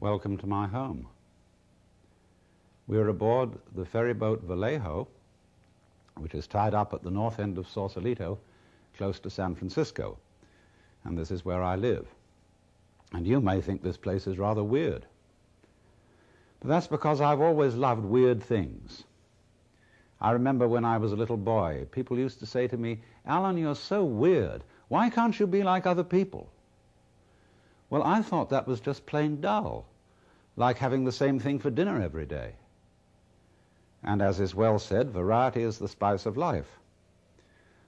welcome to my home. We are aboard the ferry boat Vallejo, which is tied up at the north end of Sausalito, close to San Francisco, and this is where I live. And you may think this place is rather weird. But that's because I've always loved weird things. I remember when I was a little boy, people used to say to me, Alan, you're so weird. Why can't you be like other people? Well, I thought that was just plain dull, like having the same thing for dinner every day. And as is well said, variety is the spice of life.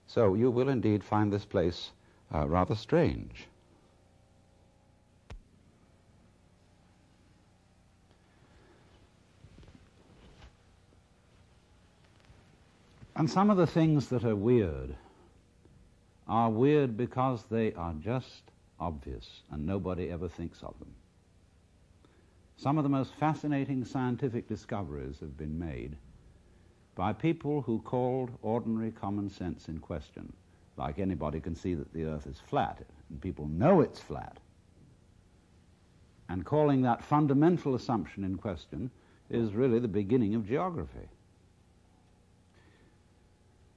So you will indeed find this place uh, rather strange. And some of the things that are weird are weird because they are just obvious and nobody ever thinks of them. Some of the most fascinating scientific discoveries have been made by people who called ordinary common sense in question. Like anybody can see that the earth is flat, and people know it's flat. And calling that fundamental assumption in question is really the beginning of geography.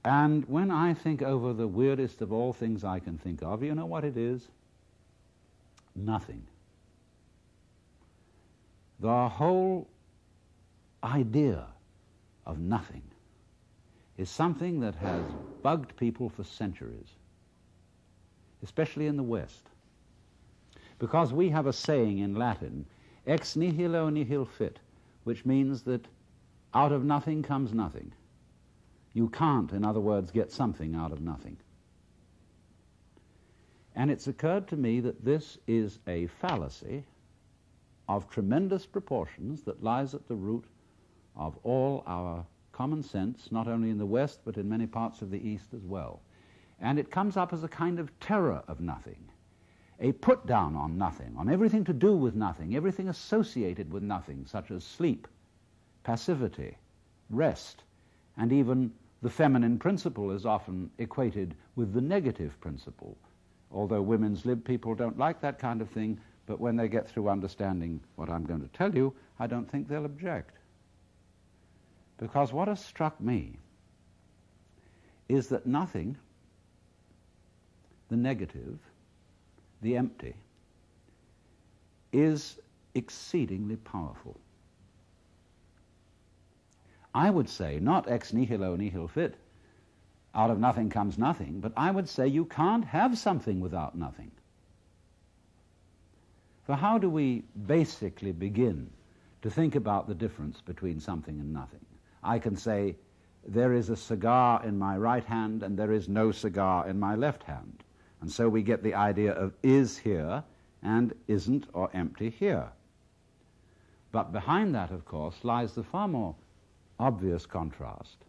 And when I think over the weirdest of all things I can think of, you know what it is? Nothing. The whole idea of nothing is something that has bugged people for centuries, especially in the West. Because we have a saying in Latin, ex nihilo nihil fit, which means that out of nothing comes nothing. You can't, in other words, get something out of nothing. And it's occurred to me that this is a fallacy of tremendous proportions that lies at the root of all our common sense, not only in the West, but in many parts of the East as well. And it comes up as a kind of terror of nothing, a put down on nothing, on everything to do with nothing, everything associated with nothing, such as sleep, passivity, rest, and even the feminine principle is often equated with the negative principle. Although women's lib people don't like that kind of thing, but when they get through understanding what I'm going to tell you, I don't think they'll object. Because what has struck me is that nothing, the negative, the empty, is exceedingly powerful. I would say, not ex nihilo nihil fit, out of nothing comes nothing, but I would say you can't have something without nothing. For how do we basically begin to think about the difference between something and nothing? I can say, there is a cigar in my right hand and there is no cigar in my left hand. And so we get the idea of is here and isn't or empty here. But behind that, of course, lies the far more obvious contrast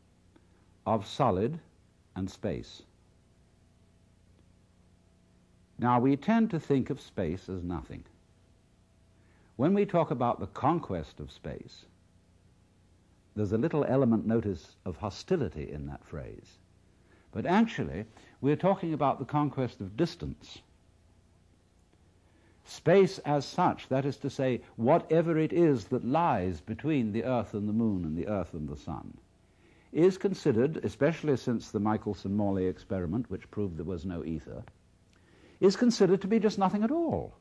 of solid and space. Now, we tend to think of space as nothing. When we talk about the conquest of space, there's a little element, notice, of hostility in that phrase. But actually, we're talking about the conquest of distance. Space as such, that is to say, whatever it is that lies between the earth and the moon and the earth and the sun, is considered, especially since the Michelson-Morley experiment, which proved there was no ether, is considered to be just nothing at all.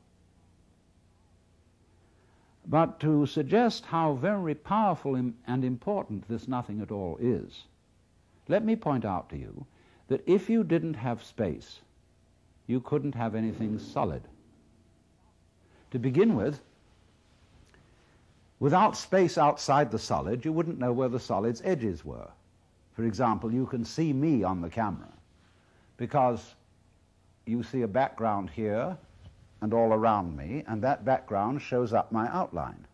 But to suggest how very powerful and important this nothing at all is, let me point out to you that if you didn't have space, you couldn't have anything solid. To begin with, without space outside the solid, you wouldn't know where the solid's edges were. For example, you can see me on the camera because you see a background here and all around me, and that background shows up my outline.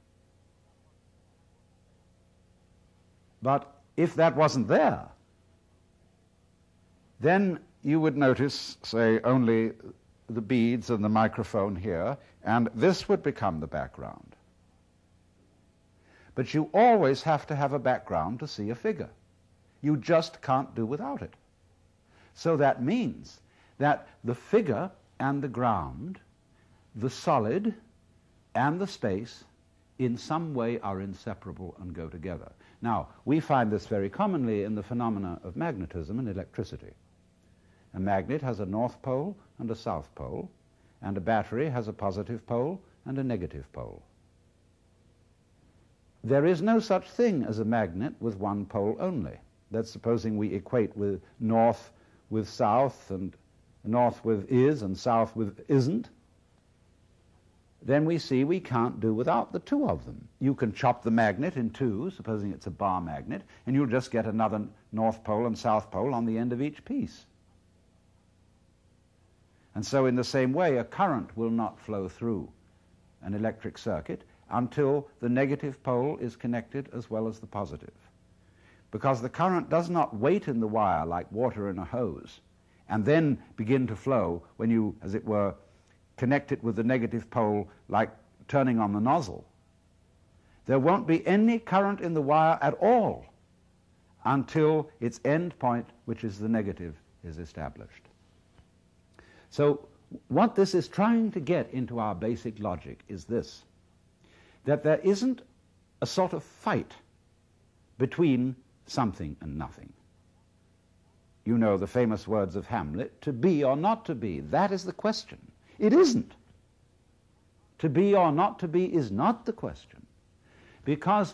But if that wasn't there, then you would notice, say, only the beads and the microphone here, and this would become the background. But you always have to have a background to see a figure. You just can't do without it. So that means that the figure and the ground, the solid and the space, in some way are inseparable and go together. Now, we find this very commonly in the phenomena of magnetism and electricity. A magnet has a north pole and a south pole, and a battery has a positive pole and a negative pole. There is no such thing as a magnet with one pole only. That's supposing we equate with north with south and north with is and south with isn't. Then we see we can't do without the two of them. You can chop the magnet in two, supposing it's a bar magnet, and you'll just get another north pole and south pole on the end of each piece. And so, in the same way, a current will not flow through an electric circuit until the negative pole is connected as well as the positive. Because the current does not wait in the wire like water in a hose and then begin to flow when you, as it were, connect it with the negative pole like turning on the nozzle. There won't be any current in the wire at all until its end point, which is the negative, is established. So, what this is trying to get into our basic logic is this that there isn't a sort of fight between something and nothing. You know the famous words of Hamlet to be or not to be. That is the question. It isn't. To be or not to be is not the question. Because,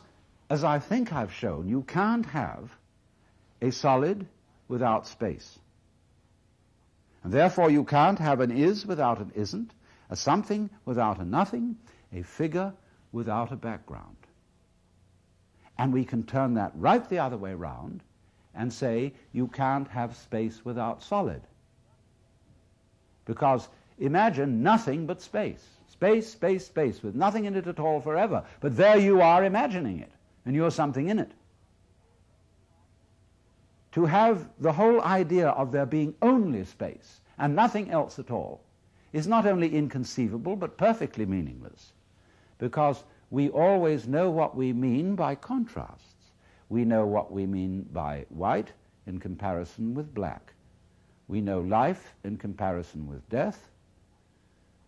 as I think I've shown, you can't have a solid without space. And therefore, you can't have an is without an isn't, a something without a nothing, a figure without a background. And we can turn that right the other way round and say you can't have space without solid. Because imagine nothing but space. Space, space, space, with nothing in it at all forever. But there you are imagining it, and you're something in it. To have the whole idea of there being only space and nothing else at all is not only inconceivable but perfectly meaningless because we always know what we mean by contrasts. We know what we mean by white in comparison with black. We know life in comparison with death.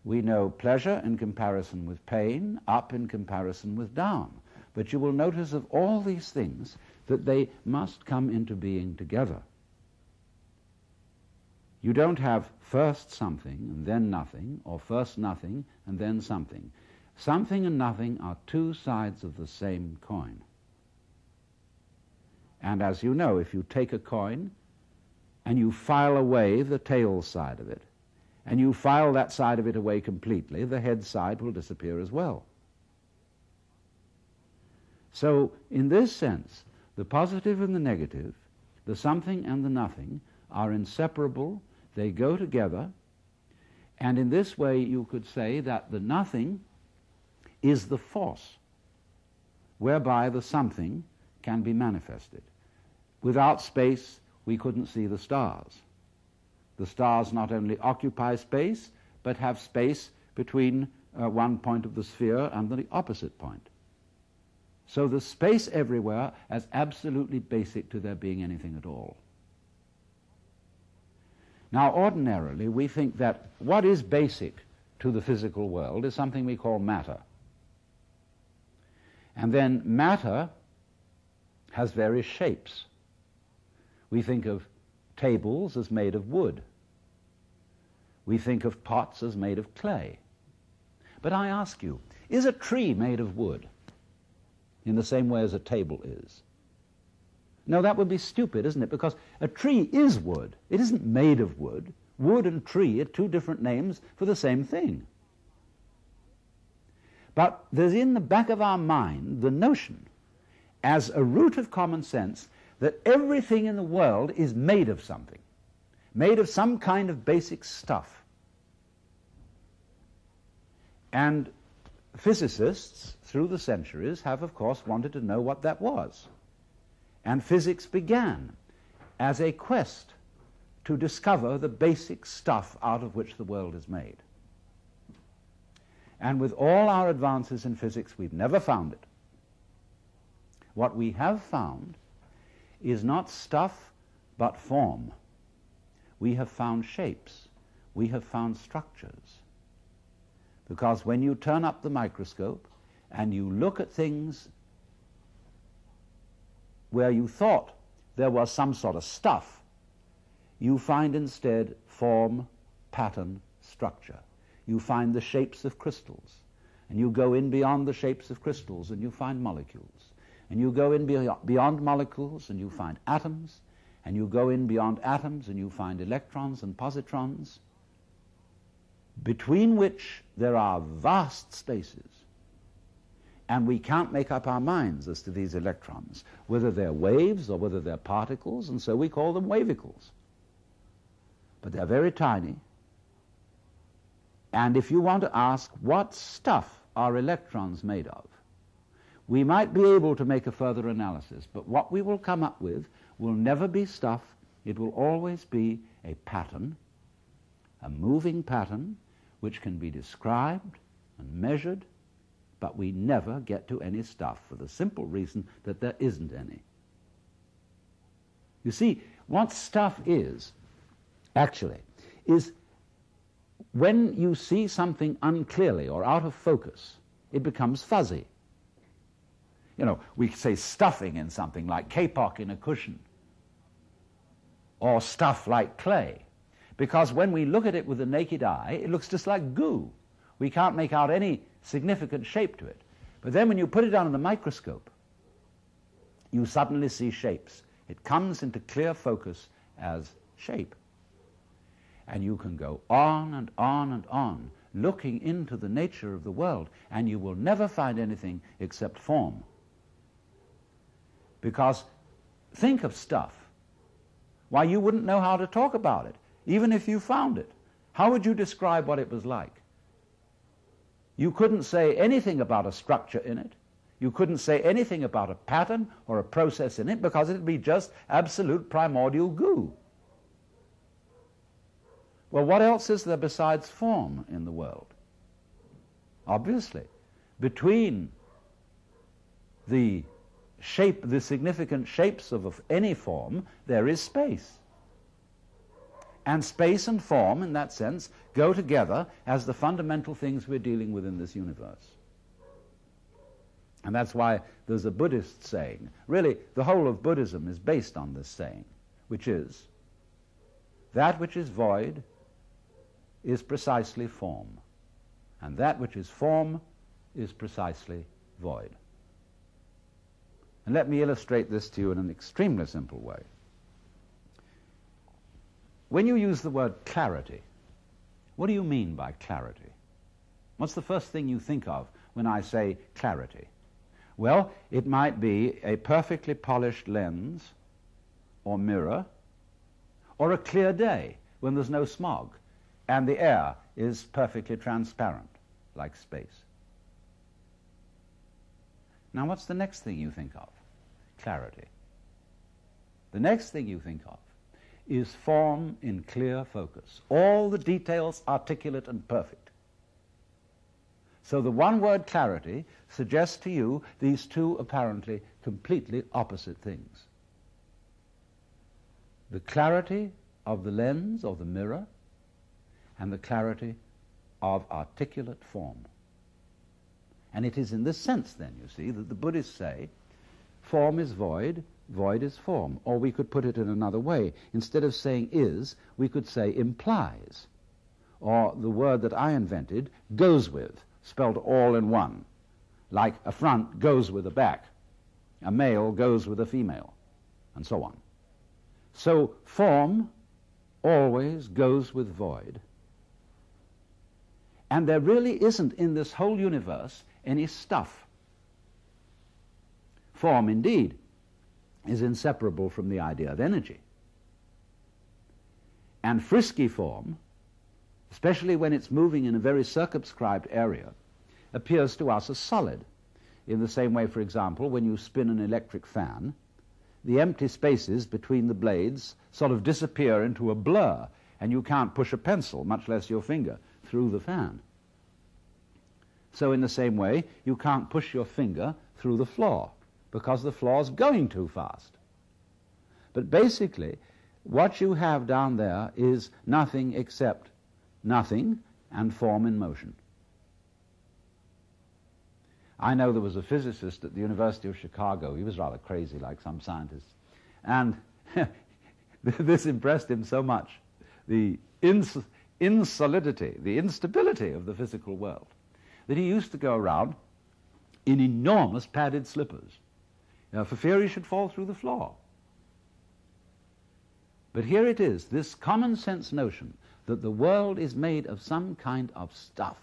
We know pleasure in comparison with pain, up in comparison with down. But you will notice of all these things that they must come into being together. You don't have first something and then nothing, or first nothing and then something. Something and nothing are two sides of the same coin. And as you know, if you take a coin and you file away the tail side of it, and you file that side of it away completely, the head side will disappear as well. So, in this sense, the positive and the negative, the something and the nothing, are inseparable, they go together, and in this way you could say that the nothing is the force whereby the something can be manifested. Without space, we couldn't see the stars. The stars not only occupy space, but have space between uh, one point of the sphere and the opposite point. So the space everywhere is absolutely basic to there being anything at all. Now, ordinarily, we think that what is basic to the physical world is something we call matter. And then matter has various shapes. We think of tables as made of wood. We think of pots as made of clay. But I ask you, is a tree made of wood in the same way as a table is? No, that would be stupid, isn't it? Because a tree is wood. It isn't made of wood. Wood and tree are two different names for the same thing. But there's in the back of our mind the notion, as a root of common sense, that everything in the world is made of something, made of some kind of basic stuff. And physicists, through the centuries, have, of course, wanted to know what that was. And physics began as a quest to discover the basic stuff out of which the world is made. And with all our advances in physics, we've never found it. What we have found is not stuff, but form. We have found shapes. We have found structures. Because when you turn up the microscope and you look at things where you thought there was some sort of stuff, you find instead form, pattern, structure. You find the shapes of crystals. And you go in beyond the shapes of crystals and you find molecules. And you go in beyond molecules and you find atoms. And you go in beyond atoms and you find electrons and positrons, between which there are vast spaces. And we can't make up our minds as to these electrons, whether they're waves or whether they're particles, and so we call them wavicles. But they're very tiny. And if you want to ask what stuff are electrons made of? We might be able to make a further analysis, but what we will come up with will never be stuff. It will always be a pattern, a moving pattern, which can be described and measured, but we never get to any stuff for the simple reason that there isn't any. You see, what stuff is, actually, is when you see something unclearly or out of focus, it becomes fuzzy. You know, we say stuffing in something like kapok in a cushion, or stuff like clay, because when we look at it with the naked eye, it looks just like goo. We can't make out any significant shape to it. But then when you put it under the microscope, you suddenly see shapes. It comes into clear focus as shape. And you can go on and on and on, looking into the nature of the world, and you will never find anything except form. Because think of stuff. Why, you wouldn't know how to talk about it, even if you found it. How would you describe what it was like? You couldn't say anything about a structure in it. You couldn't say anything about a pattern or a process in it because it'd be just absolute primordial goo. Well, what else is there besides form in the world? Obviously, between the shape, the significant shapes of, of any form, there is space. And space and form, in that sense, go together as the fundamental things we're dealing with in this universe. And that's why there's a Buddhist saying. Really, the whole of Buddhism is based on this saying, which is that which is void is precisely form, and that which is form is precisely void. And let me illustrate this to you in an extremely simple way. When you use the word clarity, what do you mean by clarity? What's the first thing you think of when I say clarity? Well, it might be a perfectly polished lens or mirror or a clear day when there's no smog and the air is perfectly transparent, like space. Now, what's the next thing you think of? Clarity. The next thing you think of is form in clear focus, all the details articulate and perfect. So the one word clarity suggests to you these two apparently completely opposite things. The clarity of the lens or the mirror and the clarity of articulate form. And it is in this sense, then, you see, that the Buddhists say form is void, void is form. Or we could put it in another way. Instead of saying is, we could say implies. Or the word that I invented, goes with, spelled all in one. Like a front goes with a back, a male goes with a female, and so on. So form always goes with void, and there really isn't in this whole universe any stuff. Form, indeed, is inseparable from the idea of energy. And frisky form, especially when it's moving in a very circumscribed area, appears to us as solid. In the same way, for example, when you spin an electric fan, the empty spaces between the blades sort of disappear into a blur, and you can't push a pencil, much less your finger, through the fan. So in the same way, you can't push your finger through the floor because the floor's going too fast. But basically, what you have down there is nothing except nothing and form in motion. I know there was a physicist at the University of Chicago. He was rather crazy, like some scientists. And this impressed him so much the ins- insolidity, the instability of the physical world, that he used to go around in enormous padded slippers you know, for fear he should fall through the floor. But here it is, this common sense notion that the world is made of some kind of stuff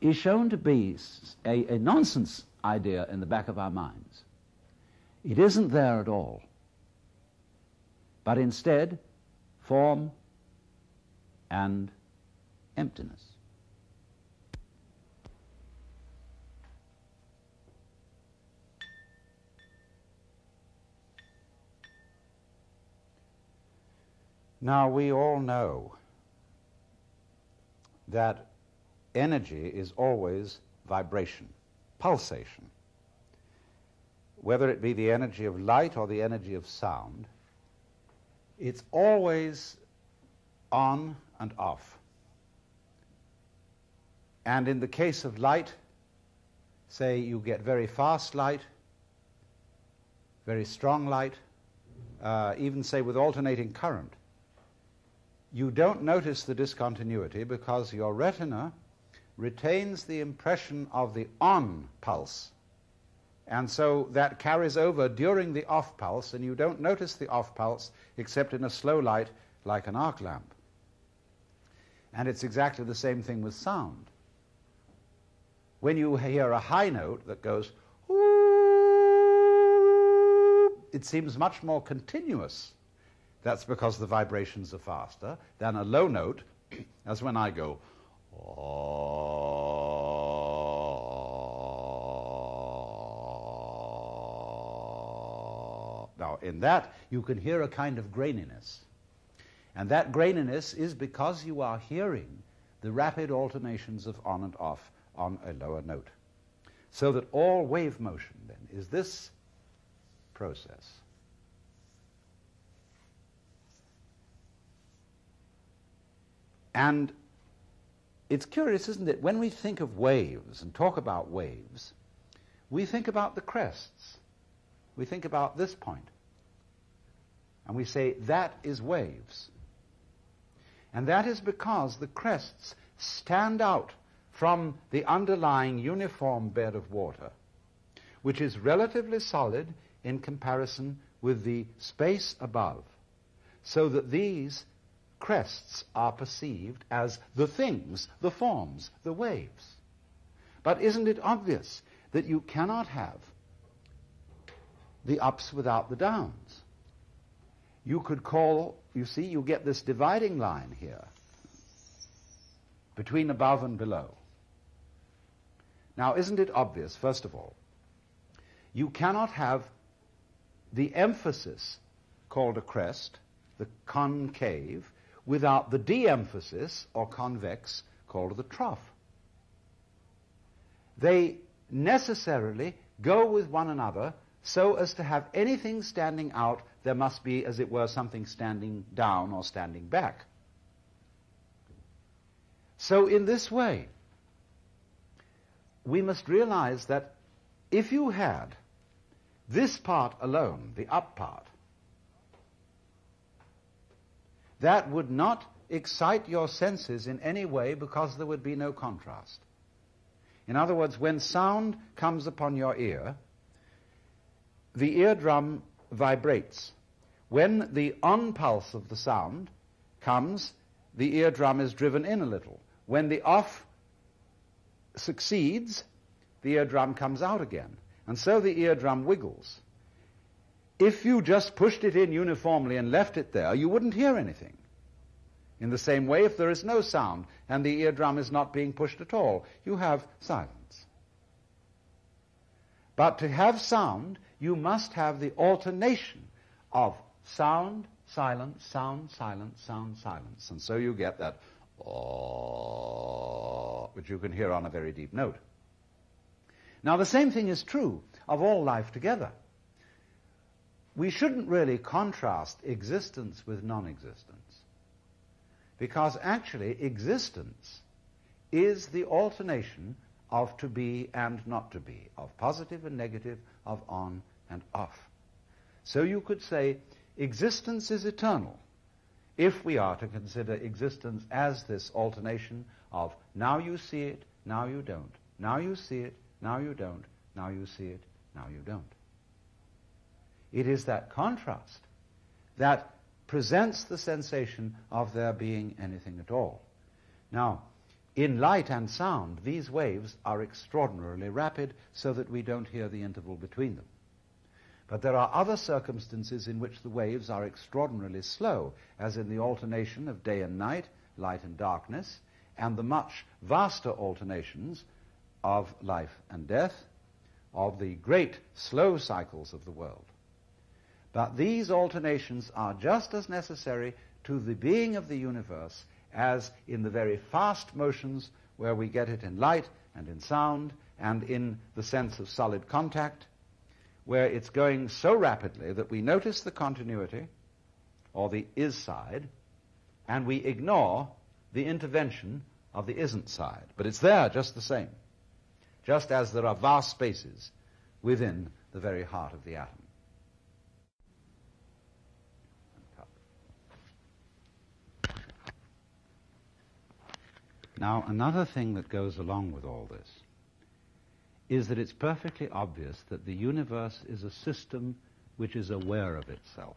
is shown to be a, a nonsense idea in the back of our minds. It isn't there at all, but instead form and emptiness. Now, we all know that energy is always vibration, pulsation. Whether it be the energy of light or the energy of sound, it's always on and off. And in the case of light, say you get very fast light, very strong light, uh, even say with alternating current, you don't notice the discontinuity because your retina retains the impression of the on pulse. And so that carries over during the off pulse, and you don't notice the off pulse except in a slow light like an arc lamp. And it's exactly the same thing with sound. When you hear a high note that goes, it seems much more continuous that's because the vibrations are faster than a low note, as when I go, Now, in that, you can hear a kind of graininess. And that graininess is because you are hearing the rapid alternations of on and off on a lower note. So that all wave motion, then, is this process. And it's curious, isn't it? When we think of waves and talk about waves, we think about the crests. We think about this point. And we say, that is waves. And that is because the crests stand out from the underlying uniform bed of water, which is relatively solid in comparison with the space above, so that these crests are perceived as the things, the forms, the waves. But isn't it obvious that you cannot have the ups without the downs? You could call, you see, you get this dividing line here between above and below. Now, isn't it obvious, first of all, you cannot have the emphasis called a crest, the concave, without the de-emphasis or convex called the trough. They necessarily go with one another so as to have anything standing out, there must be, as it were, something standing down or standing back. So, in this way, we must realize that if you had this part alone, the up part, that would not excite your senses in any way because there would be no contrast. In other words, when sound comes upon your ear, the eardrum vibrates. When the on pulse of the sound comes, the eardrum is driven in a little. When the off succeeds, the eardrum comes out again. And so the eardrum wiggles. If you just pushed it in uniformly and left it there, you wouldn't hear anything. In the same way, if there is no sound and the eardrum is not being pushed at all, you have silence. But to have sound, you must have the alternation of sound, silence, sound, silence, sound, silence. And so you get that, Uh, which you can hear on a very deep note. Now, the same thing is true of all life together we shouldn't really contrast existence with non existence. Because actually, existence is the alternation of to be and not to be, of positive and negative, of on and off. So you could say existence is eternal if we are to consider existence as this alternation of now you see it, now you don't, now you see it, now you don't, now you see it, now you don't. It is that contrast that presents the sensation of there being anything at all. Now, in light and sound, these waves are extraordinarily rapid so that we don't hear the interval between them. But there are other circumstances in which the waves are extraordinarily slow, as in the alternation of day and night, light and darkness, and the much vaster alternations of life and death, of the great slow cycles of the world. But these alternations are just as necessary to the being of the universe as in the very fast motions where we get it in light and in sound and in the sense of solid contact, where it's going so rapidly that we notice the continuity or the is side and we ignore the intervention of the isn't side. But it's there just the same, just as there are vast spaces within the very heart of the atom. Now, another thing that goes along with all this is that it's perfectly obvious that the universe is a system which is aware of itself.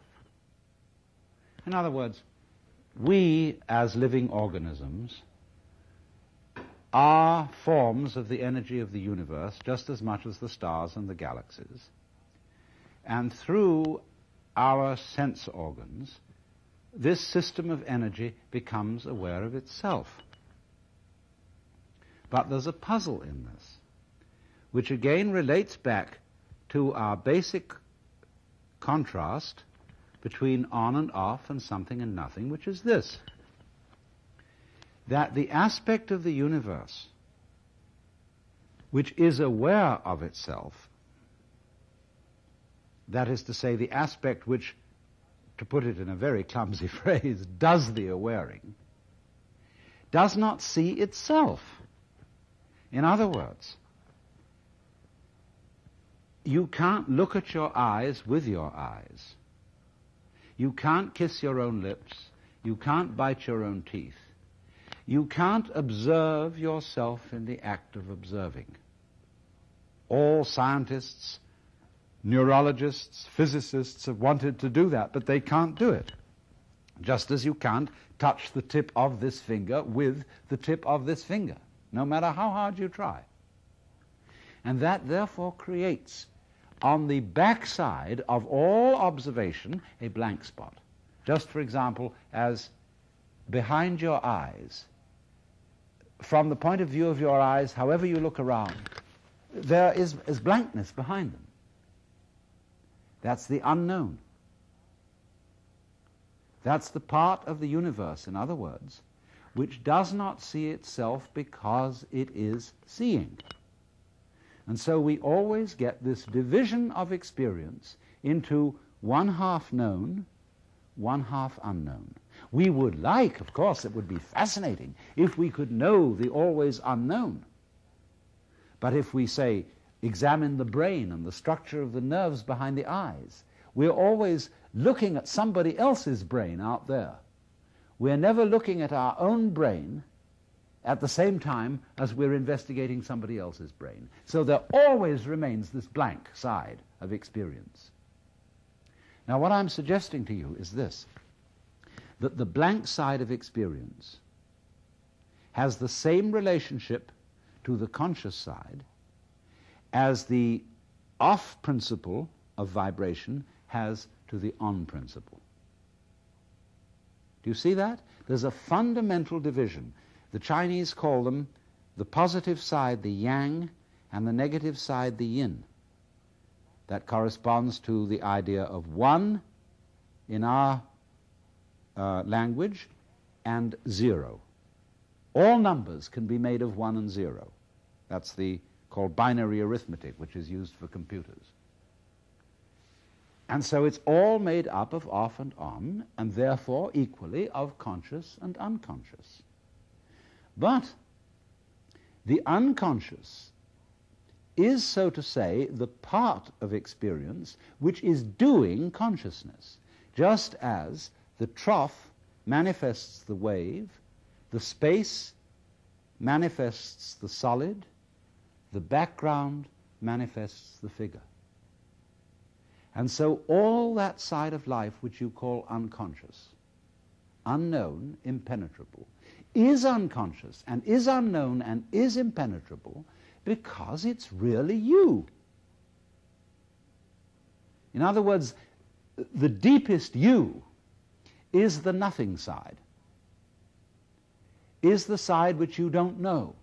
In other words, we as living organisms are forms of the energy of the universe just as much as the stars and the galaxies. And through our sense organs, this system of energy becomes aware of itself. But there's a puzzle in this, which again relates back to our basic contrast between on and off and something and nothing, which is this that the aspect of the universe which is aware of itself, that is to say, the aspect which, to put it in a very clumsy phrase, does the awaring, does not see itself. In other words, you can't look at your eyes with your eyes. You can't kiss your own lips. You can't bite your own teeth. You can't observe yourself in the act of observing. All scientists, neurologists, physicists have wanted to do that, but they can't do it. Just as you can't touch the tip of this finger with the tip of this finger no matter how hard you try. And that therefore creates on the backside of all observation a blank spot. Just for example, as behind your eyes, from the point of view of your eyes, however you look around, there is, is blankness behind them. That's the unknown. That's the part of the universe, in other words, which does not see itself because it is seeing. And so we always get this division of experience into one half known, one half unknown. We would like, of course, it would be fascinating if we could know the always unknown. But if we say, examine the brain and the structure of the nerves behind the eyes, we're always looking at somebody else's brain out there. We're never looking at our own brain at the same time as we're investigating somebody else's brain. So there always remains this blank side of experience. Now, what I'm suggesting to you is this that the blank side of experience has the same relationship to the conscious side as the off principle of vibration has to the on principle. Do you see that? There's a fundamental division. The Chinese call them the positive side, the yang, and the negative side, the yin. That corresponds to the idea of one in our uh, language and zero. All numbers can be made of one and zero. That's the called binary arithmetic, which is used for computers. And so it's all made up of off and on, and therefore equally of conscious and unconscious. But The unconscious is, so to say, the part of experience which is doing consciousness, just as the trough manifests the wave, the space manifests the solid, the background manifests the figure. And so all that side of life which you call unconscious, unknown, impenetrable, is unconscious and is unknown and is impenetrable because it's really you. In other words, the deepest you is the nothing side, is the side which you don't know.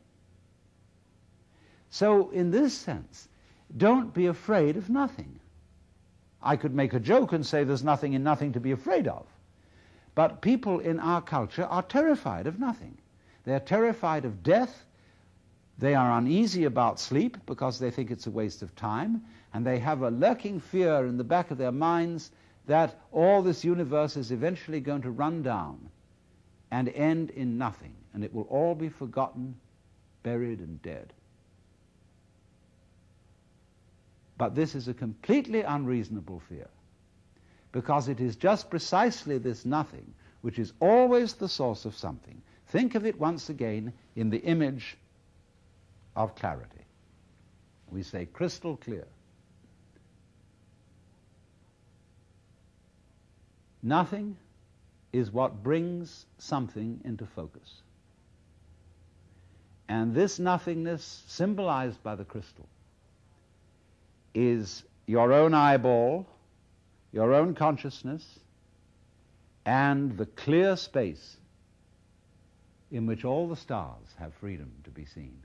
So, in this sense, don't be afraid of nothing. I could make a joke and say there's nothing in nothing to be afraid of. But people in our culture are terrified of nothing. They're terrified of death. They are uneasy about sleep because they think it's a waste of time. And they have a lurking fear in the back of their minds that all this universe is eventually going to run down and end in nothing. And it will all be forgotten, buried, and dead. But this is a completely unreasonable fear because it is just precisely this nothing which is always the source of something. Think of it once again in the image of clarity. We say crystal clear. Nothing is what brings something into focus. And this nothingness, symbolized by the crystal, is your own eyeball, your own consciousness, and the clear space in which all the stars have freedom to be seen.